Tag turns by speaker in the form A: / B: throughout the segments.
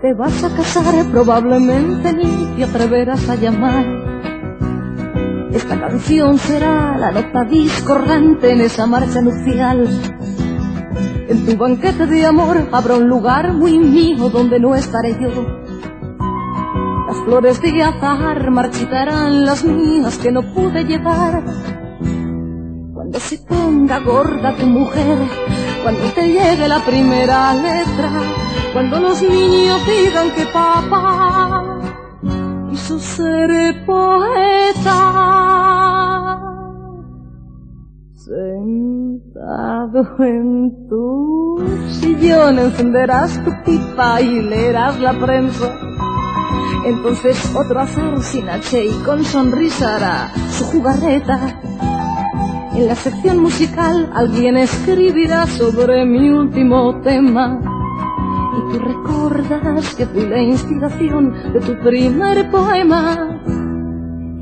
A: te vas a casar, probablemente ni te atreverás a llamar. Esta canción será la nota discordante en esa marcha nupcial. En tu banquete de amor habrá un lugar muy mío donde no estaré yo. Las flores de azahar marchitarán las mías que no pude llevar. Cuando se ponga gorda tu mujer, cuando te llegue la primera letra, cuando los niños digan que papá quiso ser poeta. Sentado en tu sillón encenderás tu pipa y leerás la prensa. Entonces otro azar sin H y con sonrisa hará su jugarreta en la sección musical alguien escribirá sobre mi último tema. Y tú recordarás que fui la inspiración de tu primer poema.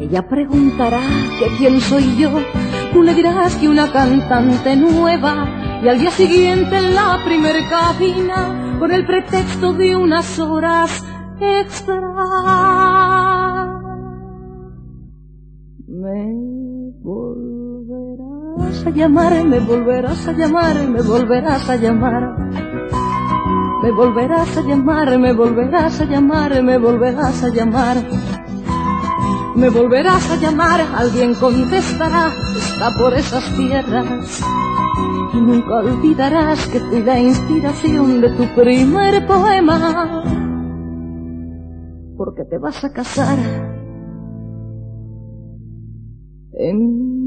A: Ella preguntará que quién soy yo. Tú le dirás que una cantante nueva. Y al día siguiente en la primer cabina, con el pretexto de unas horas extra. Me volverás a llamar, me volverás a llamar, me volverás a llamar. Me volverás a llamar, me volverás a llamar, me volverás a llamar. Me volverás a llamar, alguien contestará, está por esas tierras. Y nunca olvidarás que fui la inspiración de tu primer poema. Porque te vas a casar en